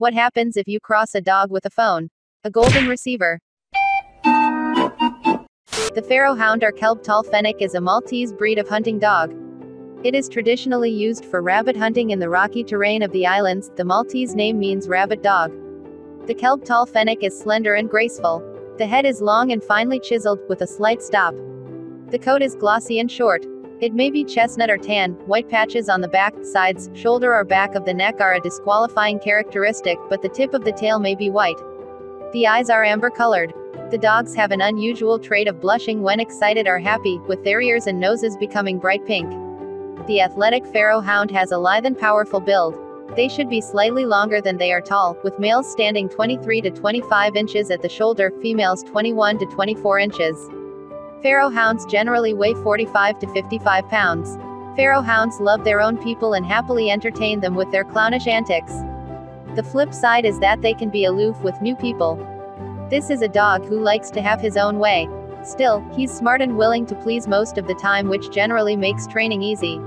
What happens if you cross a dog with a phone? A golden receiver. The Pharaoh Hound or Kelb tal-Fenek is a Maltese breed of hunting dog. It is traditionally used for rabbit hunting in the rocky terrain of the islands. The Maltese name means rabbit dog. The Kelb tal-Fenek is slender and graceful. The head is long and finely chiseled, with a slight stop. The coat is glossy and short. It may be chestnut or tan, white patches on the back, sides, shoulder or back of the neck are a disqualifying characteristic, but the tip of the tail may be white. The eyes are amber colored. The dogs have an unusual trait of blushing when excited or happy, with their ears and noses becoming bright pink. The athletic Pharaoh Hound has a lithe and powerful build. They should be slightly longer than they are tall, with males standing 23 to 25 inches at the shoulder, females 21 to 24 inches. Pharaoh Hounds generally weigh 45 to 55 pounds. Pharaoh Hounds love their own people and happily entertain them with their clownish antics. The flip side is that they can be aloof with new people. This is a dog who likes to have his own way. Still, he's smart and willing to please most of the time, which generally makes training easy.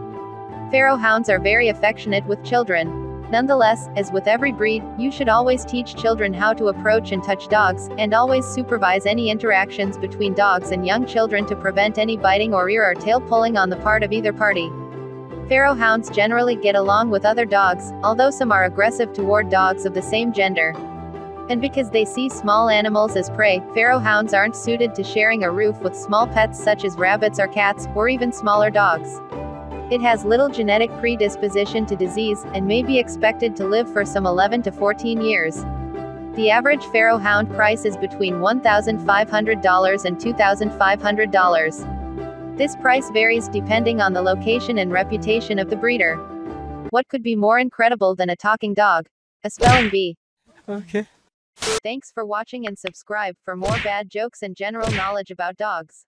Pharaoh hounds are very affectionate with children. Nonetheless, as with every breed, you should always teach children how to approach and touch dogs, and always supervise any interactions between dogs and young children to prevent any biting or ear or tail pulling on the part of either party. Pharaoh hounds generally get along with other dogs, although some are aggressive toward dogs of the same gender. And because they see small animals as prey, Pharaoh hounds aren't suited to sharing a roof with small pets such as rabbits or cats, or even smaller dogs. It has little genetic predisposition to disease, and may be expected to live for some 11 to 14 years. The average Pharaoh hound price is between $1,500 and $2,500. This price varies depending on the location and reputation of the breeder. What could be more incredible than a talking dog? A spelling bee. Okay. Thanks for watching and subscribe for more bad jokes and general knowledge about dogs.